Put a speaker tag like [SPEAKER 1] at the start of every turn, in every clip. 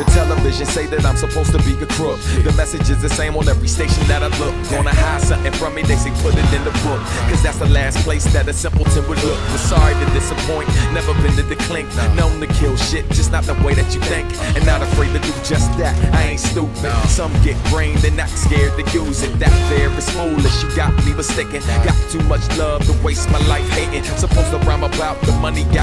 [SPEAKER 1] The television say that I'm supposed to be a crook. The message is the same on every station that I look. Gonna hide something from me, they say put it in the book. Cause that's the last place that a simpleton would look. But sorry to disappoint, never been to the clink. Known to kill shit, just not the way that you think. And not afraid to do just that. I ain't stupid. Some get brained and not scared to use it. That there is foolish. You got me mistaken. Got too much love to waste my life hating. Supposed to rhyme about the money I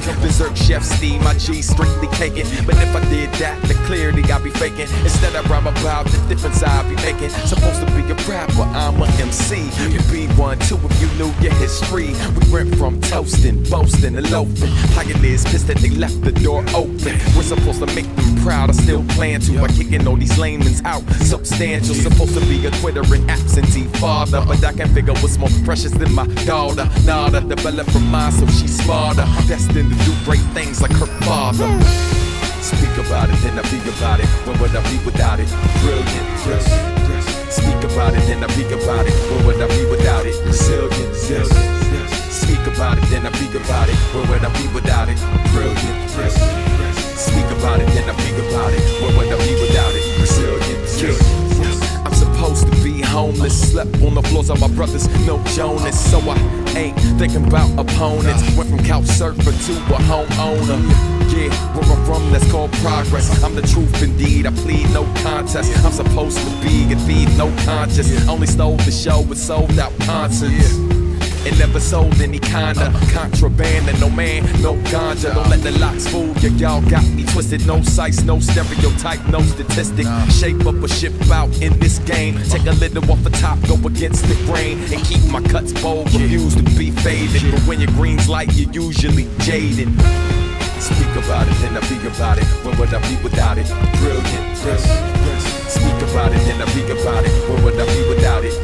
[SPEAKER 1] be making. Dessert chef Steve, my G strictly caking. But if I did that, the clarity I be faking. Instead I rhyme about the difference I be making. Supposed to be a rapper, I'm a MC. You be one too if you knew your history. We went from toasting, boasting, and loafing. Pioneers pissed that they left the door open. We're supposed to make them proud. I still plan to by kicking all these laymen's out. Substantial, supposed to be a quitter and absentee father. But I can figure what's more precious than my daughter. Nada, develop from mine so she's smarter. Destined to do great things like her father. Speak about it, then I be about it. When would I be without it? Brilliant, yes. Speak about it, then I be about it. When would I be without it? Resilient, yes. Speak about it, then I be about it. When would I be without it? Homeless, slept on the floors of my brothers, no Jonas. So I ain't thinking about opponents. Went from couch surfer to a homeowner. Yeah, where I'm from, that's called progress. I'm the truth indeed, I plead no contest. I'm supposed to be and feed no conscience. Only stole the show with sold out concerts. And never sold any kinda contraband and no man, no ganja. Don't let the locks fool you, y'all got me twisted. No sights, no stereotype, no statistic. Shape up or ship out in this game. Take a little off the top, go against the grain. And keep my cuts bold, refuse to be faded. But when your green's light, you're usually jaded. Speak about it, then I be about it. When would I be without it? Brilliant. Speak about it, then I be about it. When would I be without it?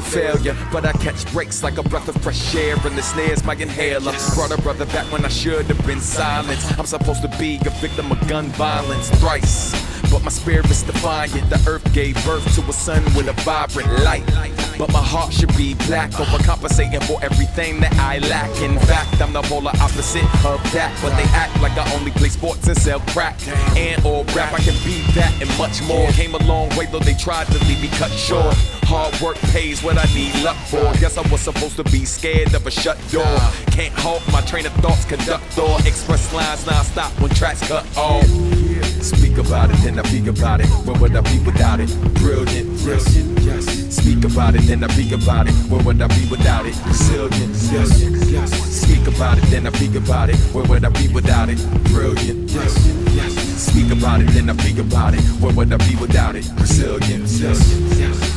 [SPEAKER 1] A failure, but I catch breaks like a breath of fresh air, and the snares my inhaler. Brought a brother back when I should have been silent. I'm supposed to be a victim of gun violence thrice. But my spirit's defiant. The earth gave birth to a sun with a vibrant light. But my heart should be black, overcompensating for everything that I lack. In fact, I'm the polar opposite of that. But they act like I only play sports and sell crack. And or rap, I can be that and much more. Came a long way, though they tried to leave me cut short. Hard work pays what I need luck for. Guess I was supposed to be scared of a shut door. Can't halt my train of thoughts, conductor. Express lines non-stop when tracks cut off. Speak about it, then I be about it. Where would I be without it? Brilliant, yes, yes. Speak about it, then I be about it. Where would I be without it? Resilient, yes, yes. Speak about it, then I be about it. Where would I be without it? Brilliant, yes, yes. Speak about it, then I be about it. Where would I be without it? Resilient, yes, yes.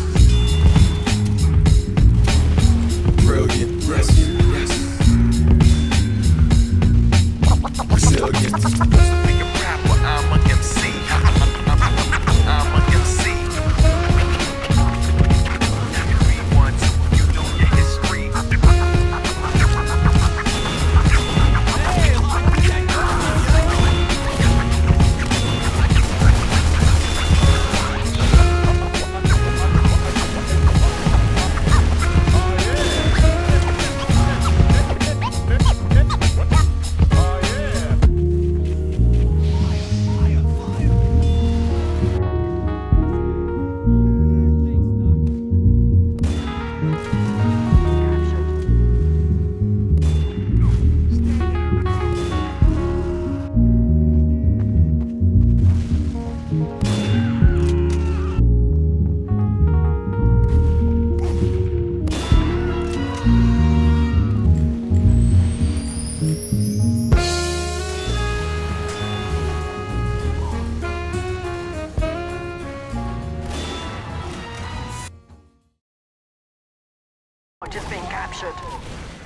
[SPEAKER 2] Just being captured.